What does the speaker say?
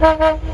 Música